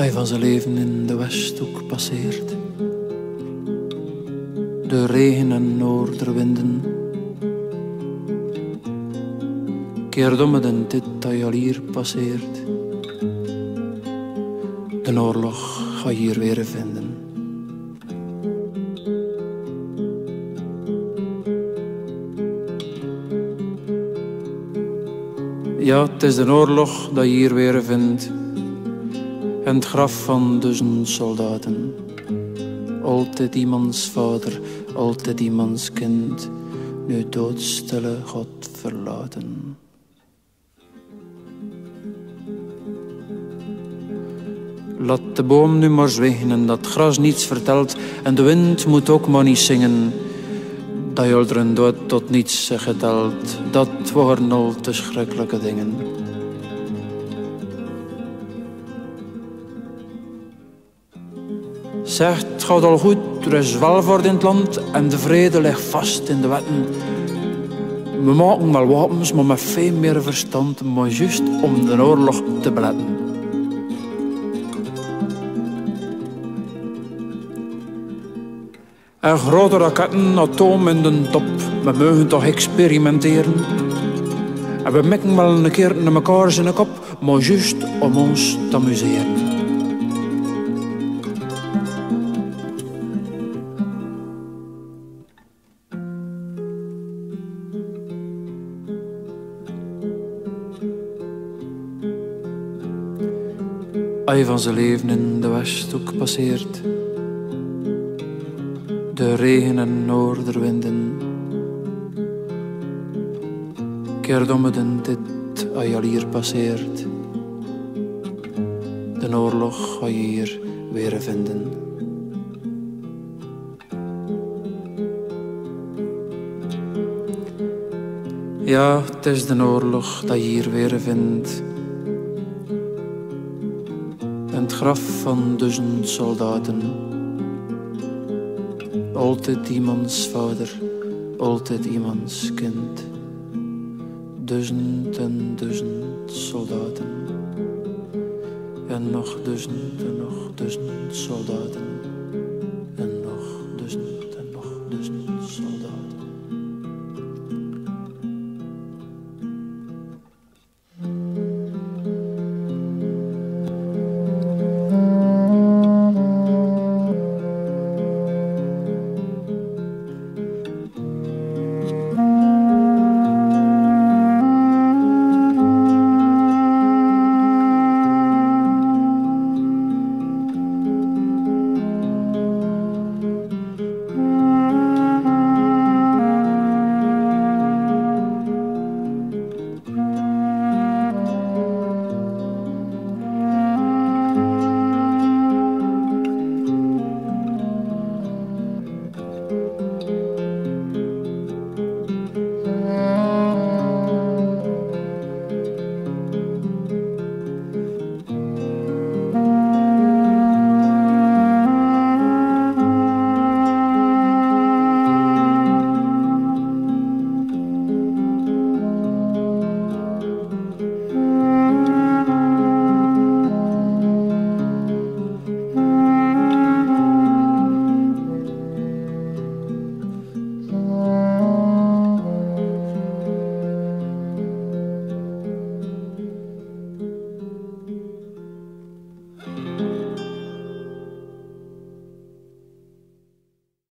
hij van zijn leven in de Westhoek passeert. De regen en noorderwinden. Keert dit dat je al hier passeert. De oorlog ga je hier weer vinden. Ja, het is de oorlog dat je hier weer vindt. En het graf van duizend soldaten. Altijd iemands vader, altijd iemands kind. Nu doodstille God verlaten. Laat de boom nu maar zwijgen en dat gras niets vertelt. En de wind moet ook maar niet zingen. Dat je dood tot niets geteld. Dat waren al te schrikkelijke dingen. Zegt, het gaat al goed, er is welvaart in het land en de vrede ligt vast in de wetten. We maken wel wapens, maar met veel meer verstand, maar juist om de oorlog te beletten. En grote raketten, atoom in de top. We mogen toch experimenteren. En we mikken wel een keer naar elkaar zijn kop, maar juist om ons te amuseren. Hij van zijn leven in de Westhoek passeert de regen en noorderwinden. Keer om het dit als je al hier passeert. De oorlog ga je hier weer vinden. Ja, het is de oorlog dat je hier weer vindt. Graf van duizend soldaten. Altijd iemands vader, altijd iemands kind. Duizend en duizend soldaten. En nog duizend en nog duizend soldaten.